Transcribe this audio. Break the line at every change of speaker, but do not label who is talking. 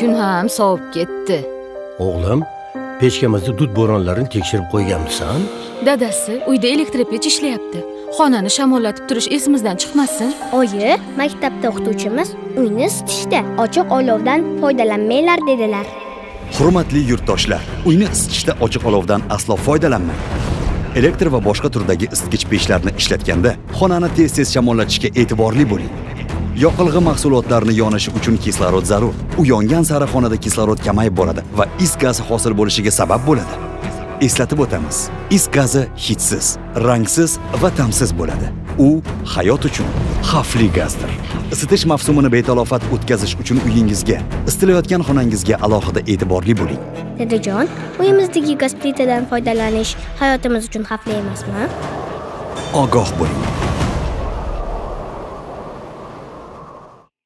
kun ham sovib ketdi.
O'g'lim pechkamizda dud bo'ronlarini tekshirib qo'yganmisan?
Dadasi uyda elektropech ishlayapti. Xonani shamollatib turish esimizdan chiqmasin.
Oyi maktabda o'qituvchimiz uyni isitishda ochiq olovdan foydalanmanglar dedilar.
Hurmatli yurtdoshlar uyni isitishda ochiq olovdan aslo foydalanmang. Elektr va boshqa turdagi isitgich pechlarni ishlatganda xonani tez tez shamollatishga e'tiborli bo'ling yoqilg'i mahsulotlarini yonishi uchun kislorod zarur. U yongan sari xonada kislorod kamayib boradi va is gazi hosil bo'lishiga sabab bo'ladi. Eslatib o'tamiz is gazi hidsiz rangsiz va ta'msiz bo'ladi. U hayot uchun xavfli gazdir. Isitish mavsumini betalofat o'tkazish uchun uyingizga isitilayotgan xonangizga alohida e'tiborli bo'ling.
Dadajon uyimizdagi gaz plitadan foydalanish hayotimiz uchun xavfli emasmi?
Ogoh bo'ling